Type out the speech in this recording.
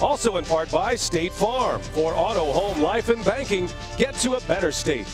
Also in part by State Farm. For auto, home, life, and banking, get to a better state.